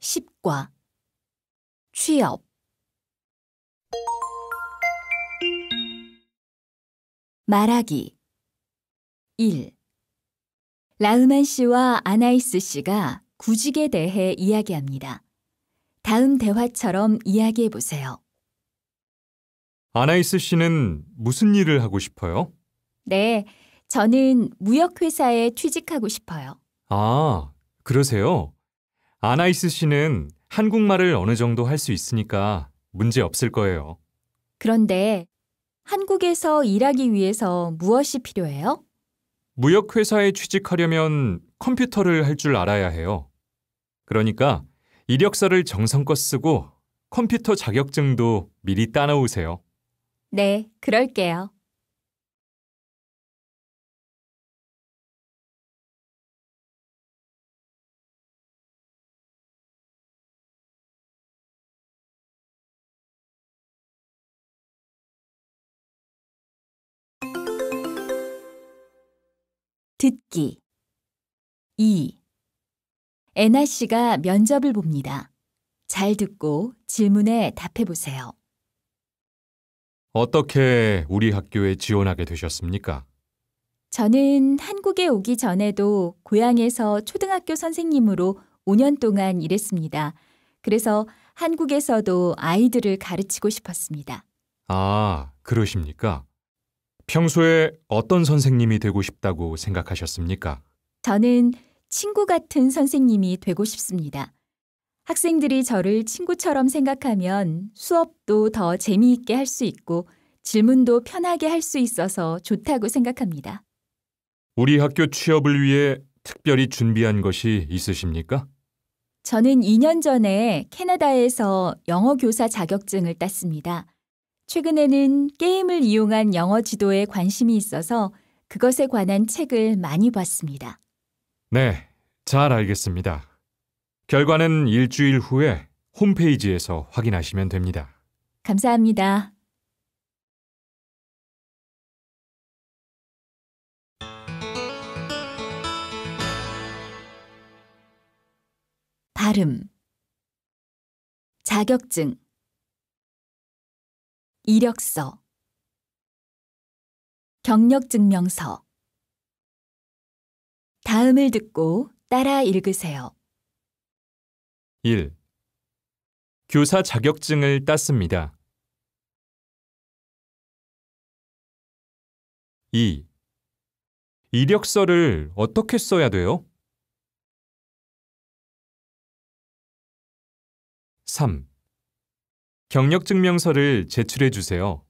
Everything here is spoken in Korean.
10과 취업 말하기 1. 라흐만 씨와 아나이스 씨가 구직에 대해 이야기합니다. 다음 대화처럼 이야기해 보세요. 아나이스 씨는 무슨 일을 하고 싶어요? 네, 저는 무역회사에 취직하고 싶어요. 아, 그러세요? 아나이스 씨는 한국말을 어느 정도 할 수 있으니까 문제 없을 거예요. 그런데 한국에서 일하기 위해서 무엇이 필요해요? 무역회사에 취직하려면 컴퓨터를 할 줄 알아야 해요. 그러니까 이력서를 정성껏 쓰고 컴퓨터 자격증도 미리 따놓으세요. 네, 그럴게요. 듣기 2. 애나 씨가 면접을 봅니다. 잘 듣고 질문에 답해 보세요. 어떻게 우리 학교에 지원하게 되셨습니까? 저는 한국에 오기 전에도 고향에서 초등학교 선생님으로 5년 동안 일했습니다. 그래서 한국에서도 아이들을 가르치고 싶었습니다. 아, 그러십니까? 평소에 어떤 선생님이 되고 싶다고 생각하셨습니까? 저는 친구 같은 선생님이 되고 싶습니다. 학생들이 저를 친구처럼 생각하면 수업도 더 재미있게 할 수 있고 질문도 편하게 할 수 있어서 좋다고 생각합니다. 우리 학교 취업을 위해 특별히 준비한 것이 있으십니까? 저는 2년 전에 캐나다에서 영어 교사 자격증을 땄습니다. 최근에는 게임을 이용한 영어 지도에 관심이 있어서 그것에 관한 책을 많이 봤습니다. 네, 잘 알겠습니다. 결과는 일주일 후에 홈페이지에서 확인하시면 됩니다. 감사합니다. 발음 자격증 이력서 경력증명서 다음을 듣고 따라 읽으세요. 1. 교사 자격증을 땄습니다. 2. 이력서를 어떻게 써야 돼요? 3. 경력증명서를 제출해 주세요.